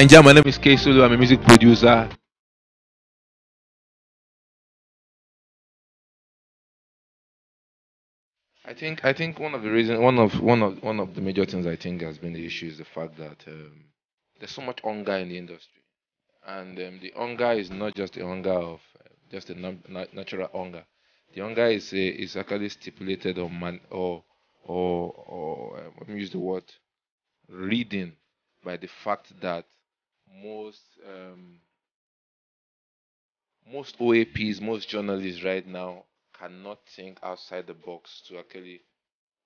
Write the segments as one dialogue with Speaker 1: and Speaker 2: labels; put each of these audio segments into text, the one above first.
Speaker 1: Nigeria. My name is K Solo. I'm a music producer. I think I think one of the reasons one of one of one of the major things I think has been the issue is the fact that um, there's so much hunger in the industry, and um, the hunger is not just the hunger of uh, just a nat- nat- natural hunger. The hunger is uh, is actually stipulated or man or or or uh, let me use the word reading by the fact that most um, most OAPs, most journalists right now cannot think outside the box to actually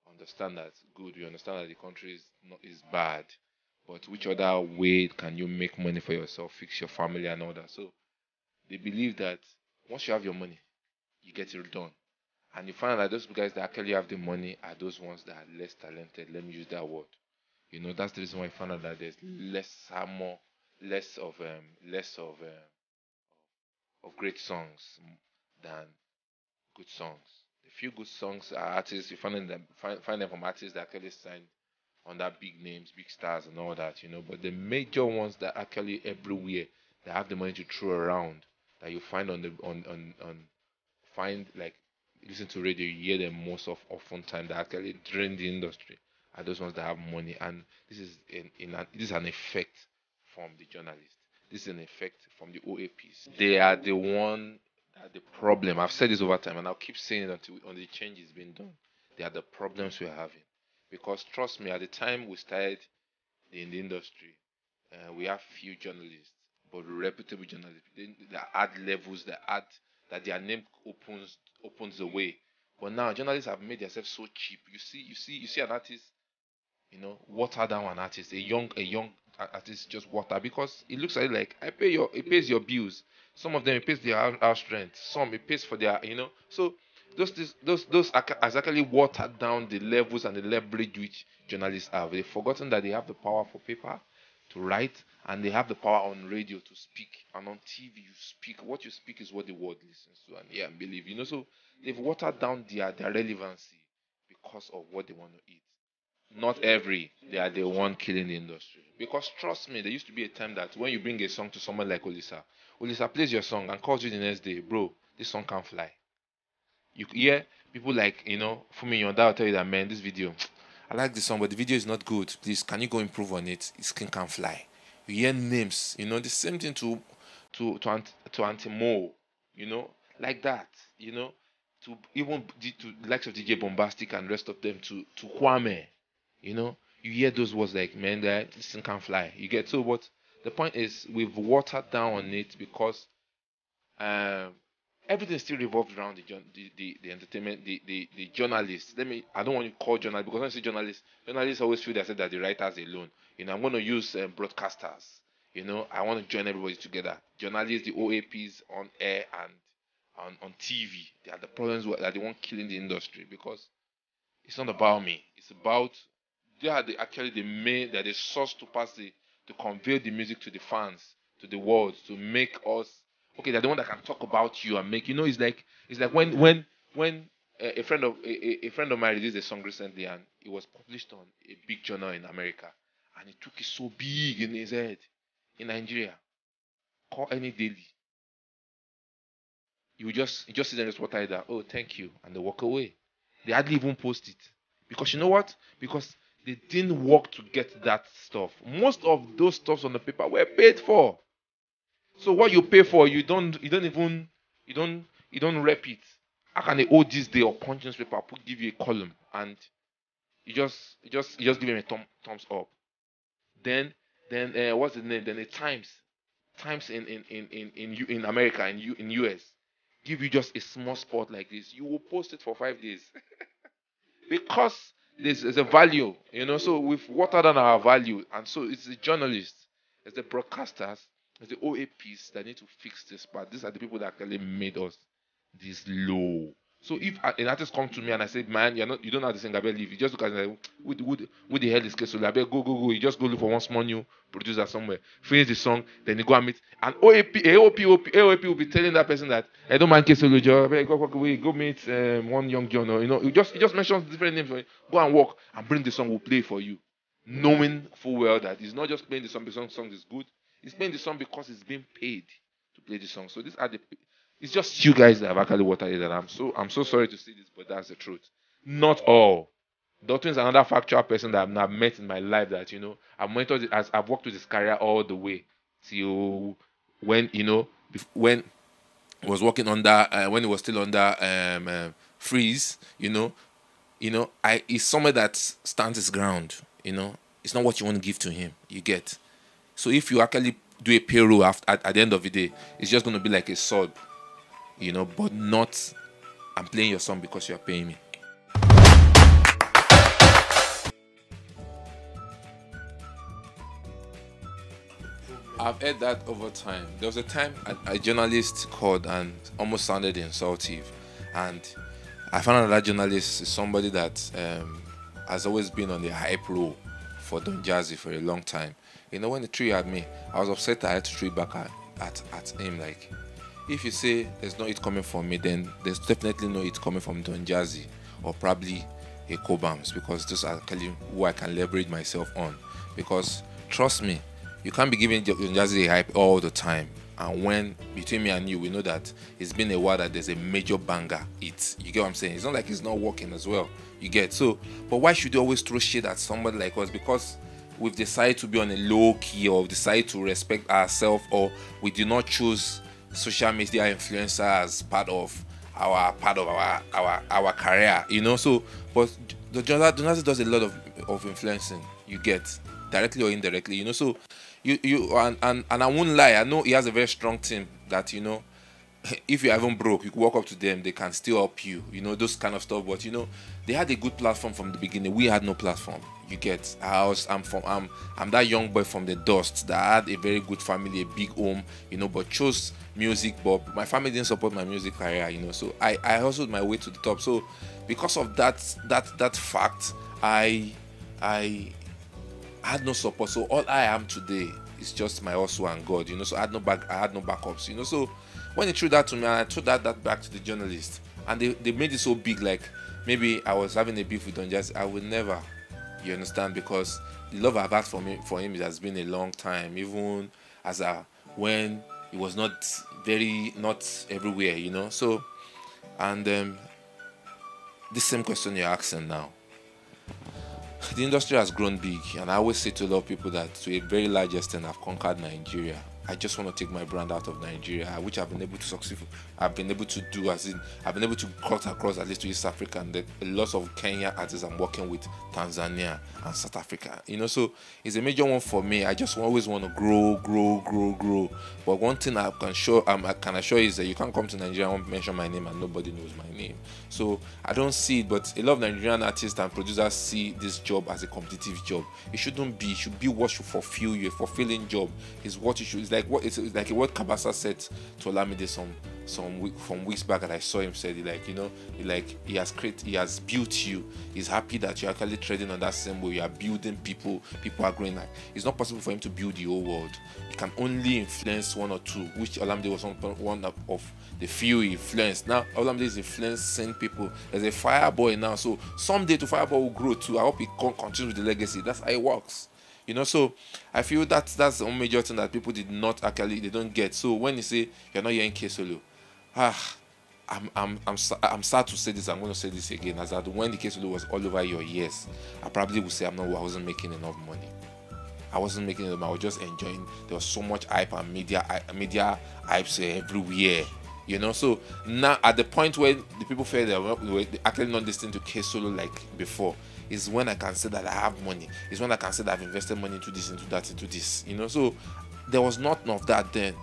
Speaker 1: understand that good. You understand that the country is not is bad, but which other way can you make money for yourself, fix your family, and all that? So they believe that once you have your money, you get it done. And you find that those guys that actually have the money are those ones that are less talented. Let me use that word. You know, that's the reason why I found out that there's less, more, less of um, less of um, of great songs than good songs. The few good songs are artists you find them find, find them from artists that actually signed on that big names, big stars, and all that, you know. But the major ones that actually everywhere that have the money to throw around that you find on the on on on find like listen to radio, you hear them most of often time that actually drain the industry are those ones that have money, and this is in, in an, this is an effect from the journalists. This is an effect from the OAPs. They are the one that the problem. I've said this over time, and I'll keep saying it until until the change is being done. They are the problems we're having. Because trust me, at the time we started in the industry, uh, we have few journalists, but reputable journalists. They, they add levels, that add that their name opens opens the way. But now journalists have made themselves so cheap. You see, you see, you see an artist, you know, water down an artist, a young, a young artist just water because it looks like like I pay your, it pays your bills. Some of them it pays their house rent. Some it pays for their, you know. So those those those has actually watered down the levels and the leverage which journalists have. They've forgotten that they have the power for paper to write and they have the power on radio to speak and on TV you speak. What you speak is what the world listens to and yeah, believe. You know, so they've watered down their their relevancy because of what they want to eat. Not every they are the one killing the industry. Because trust me, there used to be a time that when you bring a song to someone like Olisa, Olisa plays your song and calls you the next day, bro, this song can't fly. You hear people like, you know, Fumi will tell you that man, this video, I like this song, but the video is not good. Please, can you go improve on it? It can can fly. You hear names, you know, the same thing to to to to Anti-Mo, you know, like that, you know, to even to likes of DJ Bombastic and rest of them to to Kwame, you know, you hear those words like man that this thing can fly. You get so what the point is we've watered down on it because um everything still revolves around the, the, the, the entertainment, the, the, the journalists. Let me, I don't want to call journalists because when I say journalists, journalists always feel that, that the writers alone. You know, I'm going to use um, broadcasters. You know, I want to join everybody together. Journalists, the OAPs on air and on, on TV. They are the problems that they want killing the industry because it's not about me. It's about they are the, actually the main, they the source to pass the, to convey the music to the fans, to the world, to make us okay, they're the one that can talk about you and make you know. It's like it's like when when when a, a friend of a, a, friend of mine released a song recently and it was published on a big journal in America and he took it so big in his head in Nigeria. Call any daily. You just you just see them just water that. Oh, thank you, and they walk away. They hardly even post it because you know what? Because they didn't work to get that stuff. Most of those stuffs on the paper were paid for. So what you pay for, you don't you don't even you don't you don't rep it. How can they hold this day or punch newspaper, put give you a column and you just you just you just give them a thumb, thumbs up. Then then uh, what's the name? Then the Times, Times in in in in in, in America in U in US give you just a small spot like this. You will post it for five days because there's, there's a value, you know. So we've watered down our value, and so it's the journalists, it's the broadcasters, it's the OAPs that need to fix this part. These are the people that actually made us this low. So if an artist comes to me and I say, man, you're not, you don't have sing, I better leave. You just look at it like, with, with, with the hell is case, so I go, go, go. You just go look for one small new producer somewhere, finish the song, then you go and meet. And OAP, AOP, OP, AOP will be telling that person that, I don't mind job, go, go, go, go meet um, one young John, you know, you just, you just mention different names, go and walk and bring the song, we'll play for you. Knowing full well that it's not just playing the song, because the song, song is good, He's playing the song because he's being paid to play the song. So these are the. It's just you guys that have actually watered it. And I'm so I'm so sorry to say this, but that's the truth. Not all. Dotun is another factual person that I've met in my life that you know I've monitored it as I've worked with his career all the way till when you know when he was working under uh, when he was still under um, uh, freeze you know you know I is someone that stands his ground you know it's not what you want to give to him you get so if you actually do a payroll after, at, at the end of the day it's just going to be like a sub you know but not I'm playing your song because you're paying me I've heard that over time. There was a time a, a, journalist called and almost sounded insultive, and I found out that journalist is somebody that um, has always been on the hype roll for Don Jazzy for a long time. You know, when the tree had me, I was upset I had to treat back at, at, at him. Like, if you say there's no it coming from me, then there's definitely no it coming from Don Jazzy or probably a Cobhams because those are who I can leverage myself on. Because trust me, you can't be giving Don Jazzy hype all the time. And when between me and you, we know that it's been a while that there's a major banger. It's you get what I'm saying. It's not like it's not working as well. You get so, but why should you always throw shit at somebody like us? Because we've decided to be on a low key, or decided to respect ourselves, or we do not choose social media influencer as part of our part of our our our career. You know, so but the Jonas does a lot of of influencing. You get directly or indirectly. You know, so you you and, and and I won't lie. I know he has a very strong team that you know. If you haven't broke, you walk up to them. They can still help you. You know those kind of stuff. But you know, they had a good platform from the beginning. We had no platform. You get. I was. I'm from. I'm. I'm that young boy from the dust that had a very good family, a big home. You know, but chose music. But my family didn't support my music career. You know, so I I hustled my way to the top. So because of that that that fact, I I I had no support. So all I am today is just my hustle and God, you know. So I had no back, I had no backups, you know. So when he threw that to me, I threw that, that back to the journalist, and they, they made it so big, like maybe I was having a beef with Don Jazz. I would never, you understand, because the love I've had for him for him it has been a long time, even as a when he was not very not everywhere, you know. So and um, this same question you're asking now the industry has grown big, and I always say to a lot of people that to a very large extent, I've conquered Nigeria. I just want to take my brand out of Nigeria, which I've been able to succeed. I've been able to do as in I've been able to cut across at least to East Africa and the, a lot of Kenya artists I'm working with, Tanzania and South Africa. You know, so it's a major one for me. I just always want to grow, grow, grow, grow. But one thing I can show, um, I can assure you is that you can't come to Nigeria and mention my name and nobody knows my name. So I don't see it, but a lot of Nigerian artists and producers see this job as a competitive job. It shouldn't be. It should be what should fulfill you. A fulfilling job is what you should. Like what it's, like what Kabasa said to Olamide some some from weeks back, and I saw him said, like you know, like he has created, he has built you. He's happy that you're actually treading on that symbol. You are building people. People are growing. Like it's not possible for him to build the whole world. He can only influence one or two, which Olamide was one of the few he influenced. Now Olamide is influencing people. There's a fireboy now, so someday to fireboy will grow too. I hope he can continue with the legacy. That's how it works you know so i feel that that's the major thing that people did not actually they don't get so when you say you're not hearing K solo ah I'm, I'm, I'm, I'm sad to say this. I'm going to say this again. As that when the case was all over your ears, I probably would say I'm not. I wasn't making enough money. I wasn't making enough. I was just enjoying. There was so much hype and media, media hypes everywhere. You know. So now at the point where the people feel they were actually not listening to K Solo like before, is when I can say that I have money. Is when I can say that I've invested money into this, into that, into this. You know. So there was nothing of that then.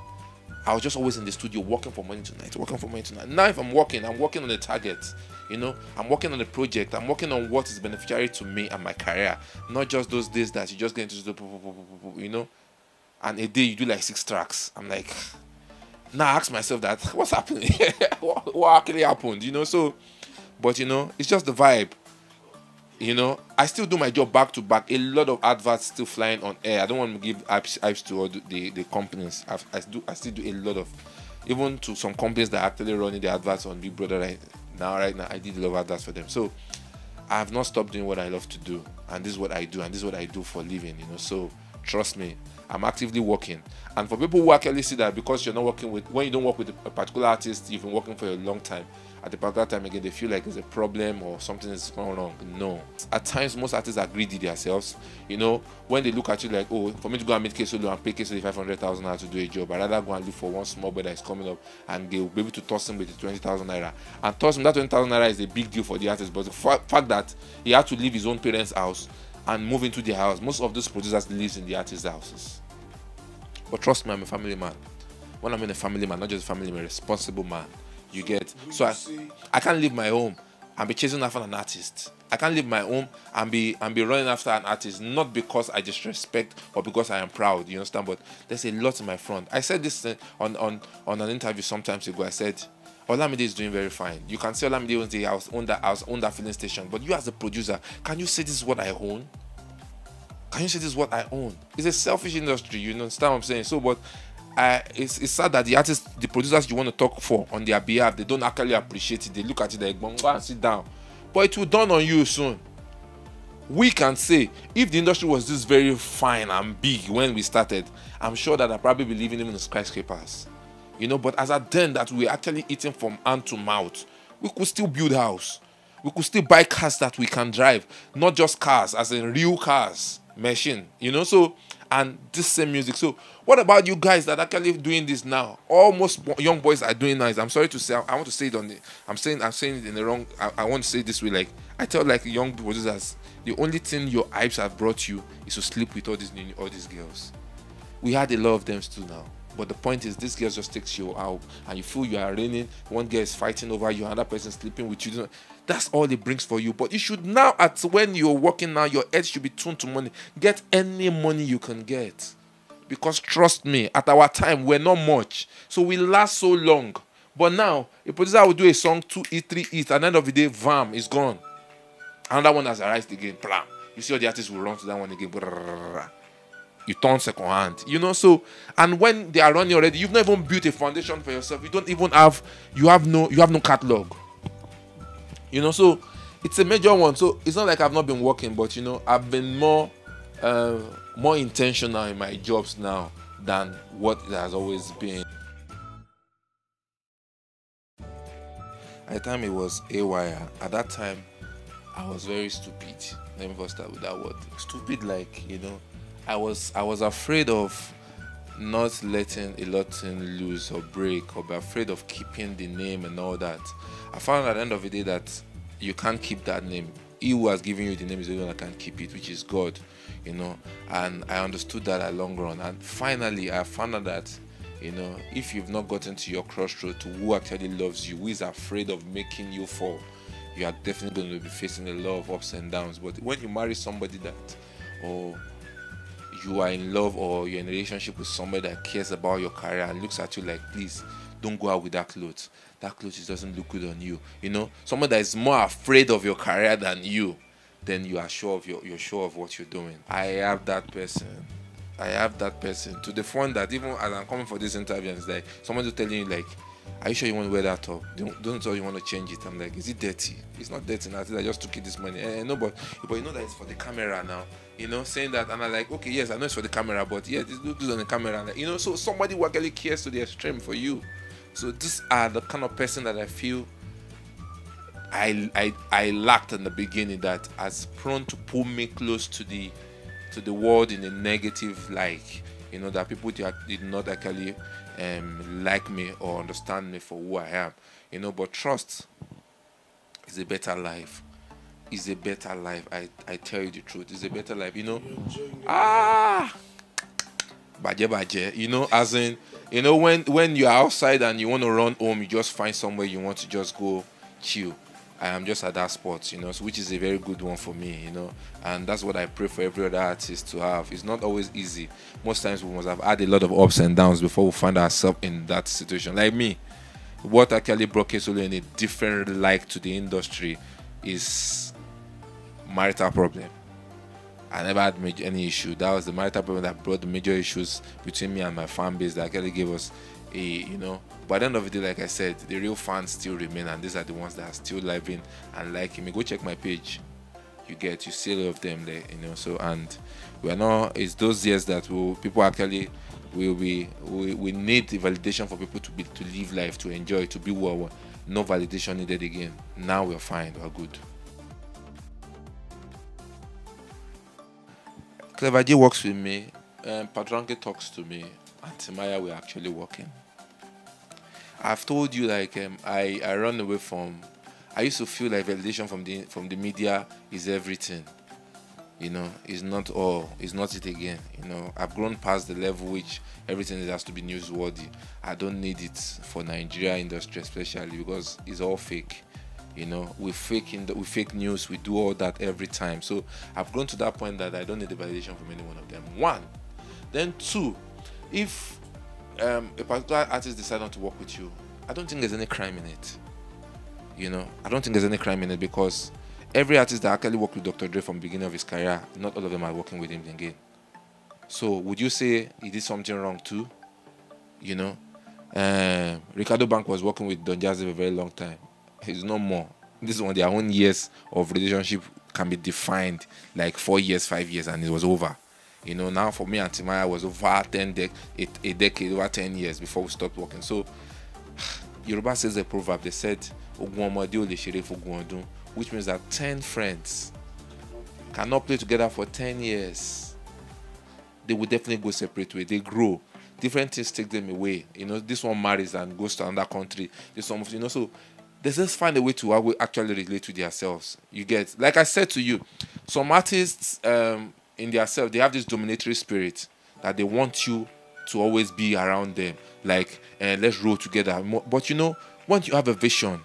Speaker 1: I was just always in the studio working for money tonight, working for money tonight. Now, if I'm working, I'm working on a target. You know, I'm working on a project. I'm working on what is beneficiary to me and my career, not just those days that you just get into the, you know, and a day you do like six tracks. I'm like, now I ask myself that what's happening? what, what actually happened? You know, so, but you know, it's just the vibe. You know, I still do my job back to back. A lot of adverts still flying on air. I don't want to give hypes, hypes to all the, the companies. I've, I do I still do a lot of, even to some companies that are actually running the adverts on Big Brother right now. Right now, I did a lot of adverts for them. So I have not stopped doing what I love to do, and this is what I do, and this is what I do for living. You know, so Trust me, I'm actively working. And for people who actually see that because you're not working with, when you don't work with a particular artist, you've been working for a long time, at a particular time again, they feel like there's a problem or something is going wrong. No. At times, most artists are greedy themselves. You know, when they look at you like, oh, for me to go and meet Kesolo and pay Kesolo 500,000 naira to do a job, I'd rather go and look for one small boy that is coming up and they'll be able to toss him with the 20,000 naira. And toss him, that 20,000 naira is a big deal for the artist. But the fa- fact that he had to leave his own parents' house and move into their house, most of those producers lives in the artist's houses. But trust me, I'm a family man. When I'm in a family man, not just a family man, a responsible man. You get so I, I can't leave my home and be chasing after an artist. I can't leave my home and be and be running after an artist, not because I disrespect or because I am proud, you understand? But there's a lot in my front. I said this uh, on on on an interview sometimes ago. I said Olamide is doing very fine. You can say Olamide owns the house, own that house, own that filling station. But you as a producer, can you say this is what I own? Can you say this is what I own? It's a selfish industry, you understand what I'm saying? So, but it's, it's sad that the artists, the producers you want to talk for on their behalf, they don't actually appreciate it. They look at it like, go and sit down. But it will dawn on you soon. We can say, if the industry was this very fine and big when we started, I'm sure that I'd probably be living in the skyscrapers. You know, but as at then that we're actually eating from hand to mouth, we could still build house. We could still buy cars that we can drive, not just cars, as in real cars machine, you know. So and this same music. So what about you guys that actually doing this now? Almost young boys are doing this. I'm sorry to say, I want to say it on the. I'm saying I'm saying it in the wrong. I, I want to say this way. Like I tell like young producers, the only thing your hypes have brought you is to sleep with all these all these girls. We had a lot of them too now. But the point is, this girl just takes you out, and you feel you are raining. One girl is fighting over you, another person sleeping with you. That's all it brings for you. But you should now, at when you're working now, your head should be tuned to money. Get any money you can get, because trust me, at our time we're not much, so we last so long. But now, a producer will do a song, two eat, three eat, and end of the day, vam, is gone. Another one has arisen again, Plam. You see all the artists will run to that one again you turn second hand you know so and when they are running already you've not even built a foundation for yourself. You don't even have you have no you have no catalog. You know so it's a major one. So it's not like i've not been working but you know i've been more uh, more intentional in my jobs now than what it has always been. At the time it was a wire at that time i was very stupid. Let me first start with that word. Stupid like you know I was I was afraid of not letting a lot loose or break or be afraid of keeping the name and all that. I found at the end of the day that you can't keep that name. He who has given you the name is the one that can keep it, which is God, you know. And I understood that at long run. And finally, I found out that, you know, if you've not gotten to your crossroad to who actually loves you, who is afraid of making you fall, you are definitely going to be facing a lot of ups and downs. But when you marry somebody that, or you are in love or you're in a relationship with somebody that cares about your career and looks at you like, please don't go out with that clothes. That clothes doesn't look good on you. You know, someone that is more afraid of your career than you, then you are sure of your you're sure of what you're doing. I have that person. I have that person to the point that even as I'm coming for this interview, it's like someone's telling you like are you sure you want to wear that top? Don't, don't tell you want to change it. I'm like, is it dirty? It's not dirty. Now. I just took it this money. Eh, no, but but you know that it's for the camera now. You know, saying that, and I'm like, okay, yes, I know it's for the camera, but yeah, this look on the camera. Like, you know, so somebody who actually cares to the extreme for you. So these are the kind of person that I feel I I I lacked in the beginning that has prone to pull me close to the to the world in a negative like you know that people did not actually um, like me or understand me for who I am. You know, but trust is a better life. Is a better life. I, I tell you the truth. It's a better life. You know, ah, baje baje. You know, as in, you know, when when you're outside and you want to run home, you just find somewhere you want to just go chill. I am just at that spot, you know, which is a very good one for me, you know, and that's what I pray for every other artist to have. It's not always easy. Most times we must have had a lot of ups and downs before we find ourselves in that situation. Like me, what actually brought Kesolo in a different light to the industry is marital problem. I never had any issue. That was the marital problem that brought the major issues between me and my fan base that actually gave us a, you know, but at the end of the day, like I said, the real fans still remain, and these are the ones that are still living and liking me. Go check my page. You get you see a lot of them there, you know. So and we are not. It's those years that people actually will be we, we need the validation for people to be to live life to enjoy to be well. No validation needed again. Now we're fine. We're good. Clever J works with me. Um, talks to me. And Timaya, we're actually working. I've told you like um, I I run away from. I used to feel like validation from the from the media is everything. You know, it's not all. It's not it again. You know, I've grown past the level which everything has to be newsworthy. I don't need it for Nigeria industry especially because it's all fake. You know, we fake in the, we fake news. We do all that every time. So I've grown to that point that I don't need the validation from any one of them. One, then two, if um, a particular artist decide not to work with you, I don't think there's any crime in it. You know, I don't think there's any crime in it because every artist that actually worked with Dr. Dre from the beginning of his career, not all of them are working with him again. So would you say he did something wrong too? You know, um, Reekado Banks was working with Don Jazzy for a very long time. He's no more. This is when their own years of relationship can be defined like four years, five years, and it was over. You know, now for me and Timaya was over 10 de- a, decade, over 10 years before we stopped working. So, Yoruba says a proverb, they said, which means that 10 friends cannot play together for 10 years. They will definitely go separate way. They grow. Different things take them away. You know, this one marries and goes to another country. This one, you know, so they just find a way to actually relate to themselves. You get, like I said to you, some artists um, in themselves they have this dominatory spirit that they want you to always be around them. Like, uh, let's roll together. But you know, once you have a vision,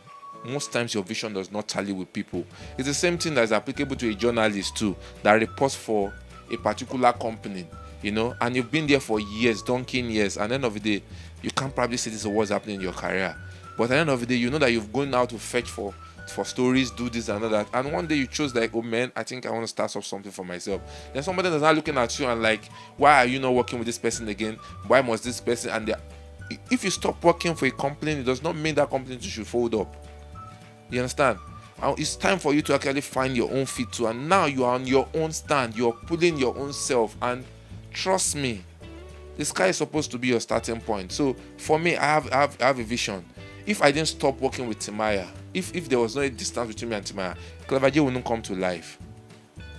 Speaker 1: most times your vision does not tally with people. It's the same thing that is applicable to a journalist too that reports for a particular company, you know, and you've been there for years, donkey years, and end of the day, you can't probably say this is what's happening in your career. But at the end of the day, you know that you've gone out to fetch for for stories, do this and that. And one day you chose like, oh man, I think I want to start off something for myself. Then somebody that's not looking at you and like, why are you not working with this person again? Why must this person and if you stop working for a company, it does not mean that company should fold up. You understand? It's time for you to actually find your own feet too. And now you are on your own stand. You're pulling your own self. And trust me, the sky is supposed to be your starting point. So for me, I have, I have, I have a vision. If I didn't stop working with Timaya, if, if there was no distance between me and Timaya, J wouldn't come to life.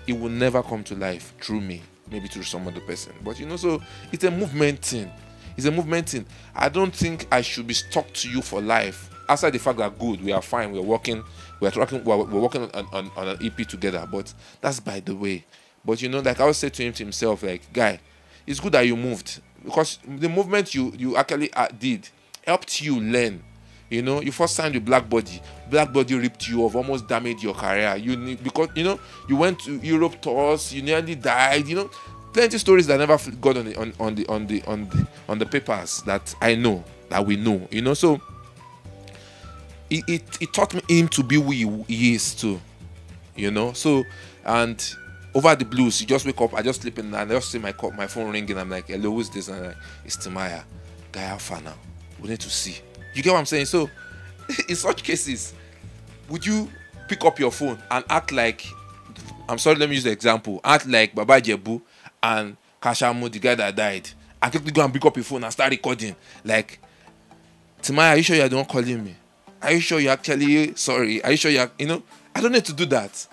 Speaker 1: It will never come to life through me, maybe through some other person. But you know, so it's a movement thing. It's a movement thing. I don't think I should be stuck to you for life aside the fact that good, we are fine, we're working, we're working, we're working on, on, on, an EP together. But that's by the way. But you know, like I would say to him to himself, like, guy, it's good that you moved because the movement you you actually uh, did helped you learn. You know, you first signed with Black Body. Black Body ripped you off, almost damaged your career. You because you know you went to Europe tours, you nearly died. You know, plenty stories that never got on the on, on the on the on the on the papers that I know that we know. You know, so it, it, it taught me him to be who he, he is too. You know? So and over the blues, you just wake up, I just sleep in and I just see my call, my phone ringing. I'm like, hello, who's this? And I'm like, it's Timaya. Guy Alpha now. We need to see. You get what I'm saying? So in such cases, would you pick up your phone and act like I'm sorry, let me use the example. Act like Baba Jebu and Kashamu, the guy that died, and quickly go and pick up your phone and start recording. Like, Timaya, are you sure you're one calling me? Are you sure you're actually sorry? Are you sure you're, you know? I don't need to do that.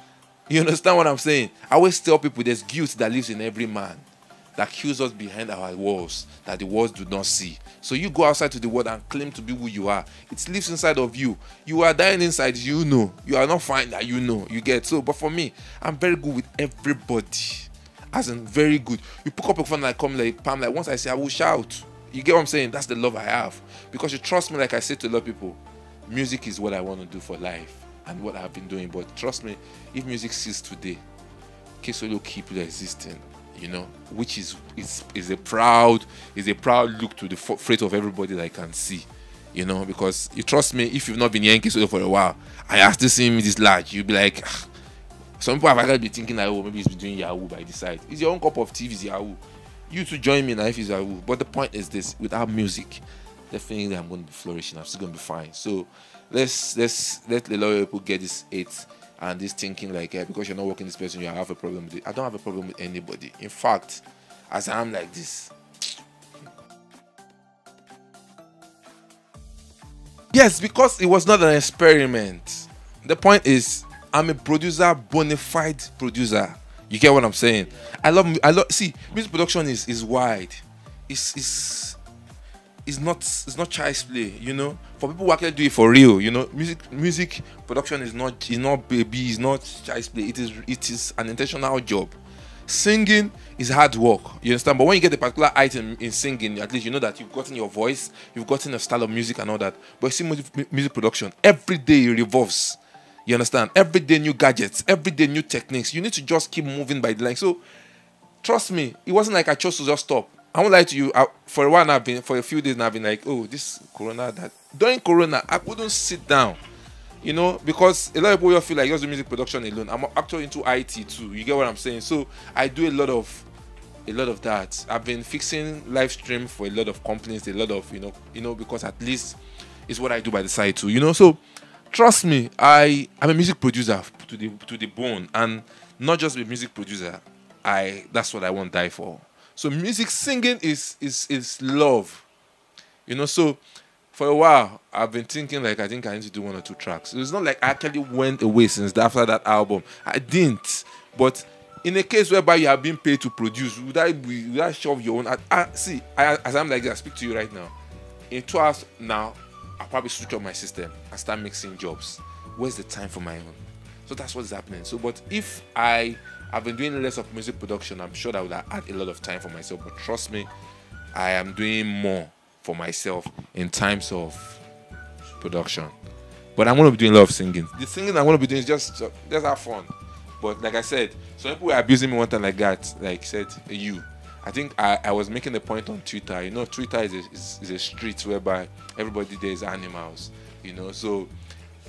Speaker 1: You understand what I'm saying? I always tell people there's guilt that lives in every man that kills us behind our walls that the walls do not see. So you go outside to the world and claim to be who you are. It lives inside of you. You are dying inside, you know. You are not fine that you know. You get so. But for me, I'm very good with everybody. As in very good. You pick up a phone like come like palm like once I say I will shout. You get what I'm saying? That's the love I have. Because you trust me, like I say to a lot of people music is what I want to do for life and what I've been doing. But trust me, if music ceases today, Kesolo keep existing, you know, which is is is a proud is a proud look to the freight of everybody that I can see, you know, because you trust me, if you've not been Kesolo for a while, I asked to see him this large, you'll be like. Ah. Some people have actually be thinking that oh maybe been doing Yahoo by the side. It's your own cup of tea, is Yahoo. You to join me now if it's Yahoo. But the point is this: without music, definitely I'm going to be flourishing. I'm still going to be fine. So let's let's let the loyal people get this eight and this thinking like because you're not working this person, you have a problem with it. I don't have a problem with anybody. In fact, as I'm like this. Yes, because it was not an experiment. The point is, I'm a producer, bona fide producer. You get what I'm saying? I love, I love. See, music production is is wide. It's it's it's not it's not child's play. You know, for people who actually do it for real. You know, music music production is not is not baby. It's not child's play. It is it is an intentional job. Singing is hard work. You understand? But when you get a particular item in singing, at least you know that you've gotten your voice, you've gotten a style of music and all that. But see, music, music production every day it revolves you understand? Every day new gadgets, every day new techniques. You need to just keep moving by the line. So trust me, it wasn't like I chose to just stop. I won't lie to you. I, for a while, I've been for a few days. Now I've been like, oh, this Corona. That during Corona, I couldn't sit down. You know, because a lot of people feel like just the music production alone. I'm actually into IT too. You get what I'm saying? So I do a lot of a lot of that. I've been fixing live stream for a lot of companies, a lot of you know, you know, because at least it's what I do by the side too. You know, so trust me, I am a music producer to the to the bone, and not just a music producer. I that's what I won't die for. So music singing is is is love, you know. So for a while, I've been thinking like I think I need to do one or two tracks. It's not like I actually went away since after that album. I didn't, but in a case whereby you have been paid to produce, would I would I shove your own? I, I see. I, as I'm like this, I speak to you right now. In two hours now, I'll probably switch up my system and start mixing jobs. Where's the time for my own? So that's what's happening. So, but if I have been doing less of music production, I'm sure that would add a lot of time for myself. But trust me, I am doing more for myself in times of production. But I'm gonna be doing a lot of singing. The singing I'm gonna be doing is just just have fun. But like I said, some people were abusing me one time like that. Like said, you I think I, I was making a point on Twitter. You know, Twitter is a, is, is a street whereby everybody there is animals. You know, so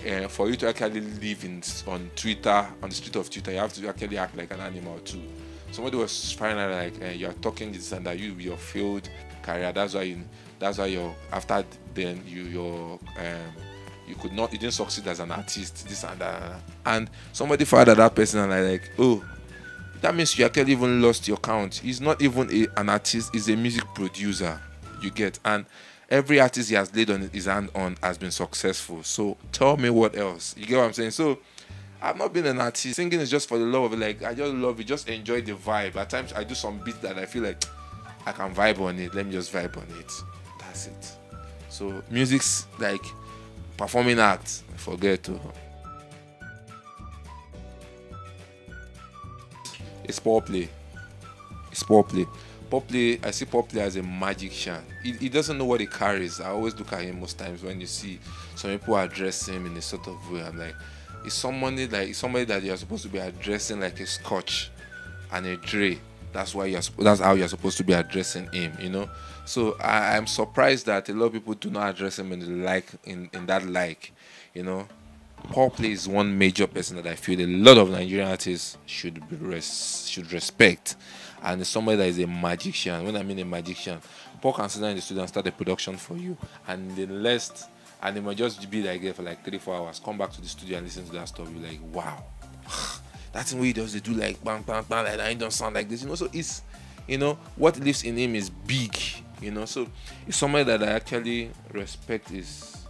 Speaker 1: uh, for you to actually live in on Twitter, on the street of Twitter, you have to actually act like an animal too. Somebody was finding like uh, you talking this and that you your field career. That's why you. That's why you're after then you your um, you could not you didn't succeed as an artist this and that and somebody fired at that person and I like oh that means you actually even lost your count. He's not even a, an artist, he's a music producer. You get and every artist he has laid on his hand on has been successful. So tell me what else. You get what I'm saying? So I've not been an artist. Singing is just for the love of it. Like I just love it. Just enjoy the vibe. At times I do some beats that I feel like I can vibe on it. Let me just vibe on it. That's it. So music's like performing act. Forget to. It's Paul Play. It's Paul Play. Paul Play, I see Paul Play as a magician. He, he doesn't know what he carries. I always look at him most times when you see some people address him in a sort of way. I'm like, it's somebody like somebody that you're supposed to be addressing like a scotch and a Dre. That's why you're that's how you're supposed to be addressing him, you know. So I, I'm surprised that a lot of people do not address him in the like in, in that like, you know. Paul Play is one major person that I feel a lot of Nigerian artists should be res- should respect, and somebody that is a magician. When I mean a magician, Paul can sit down in the studio and start a production for you, and the last, and it might just be like there for like three four hours. Come back to the studio and listen to that stuff. You're like, wow, that's the way he does. They do like bang bang bang like that. It don't sound like this, you know. So it's, you know, what lives in him is big, you know. So it's somebody that I actually respect his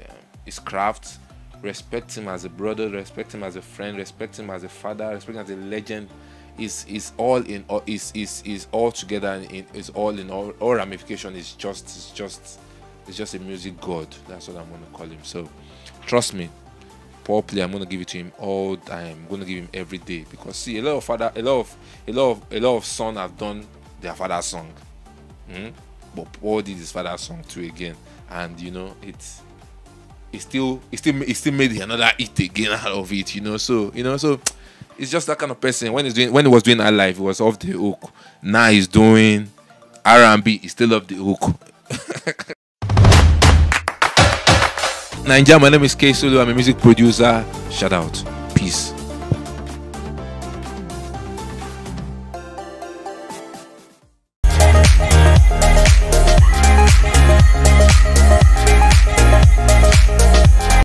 Speaker 1: um, his craft respect him as a brother, respect him as a friend, respect him as a father, respect him as a legend. Is is all in all is is is all together and is all in all all ramification is just is just it's just a music god. That's what I'm gonna call him. So trust me, play, I'm gonna give it to him all time. I'm gonna give him every day because see a lot of father a lot of a lot of a lot of son have done their father's song. Hmm? But Paul did his father's song too again. And you know it's he still he still he still made another hit again out of it, you know. So you know, so it's just that kind of person. When he's doing when he was doing that he was off the hook. Now he's doing R and B, he's still off the hook. Naija, my name is K Solo. I'm a music producer. Shout out. Peace.